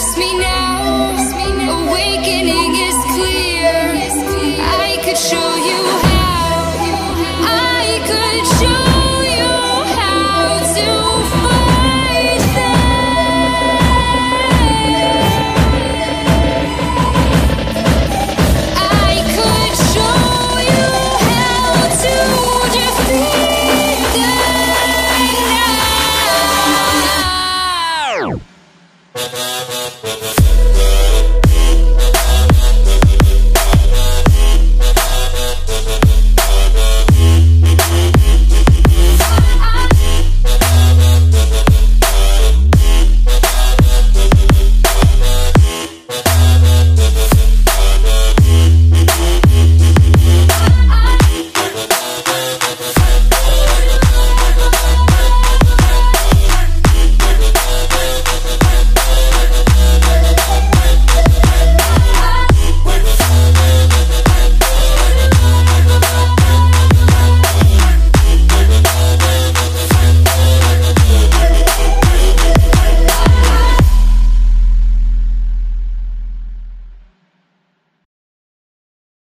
Trust me now.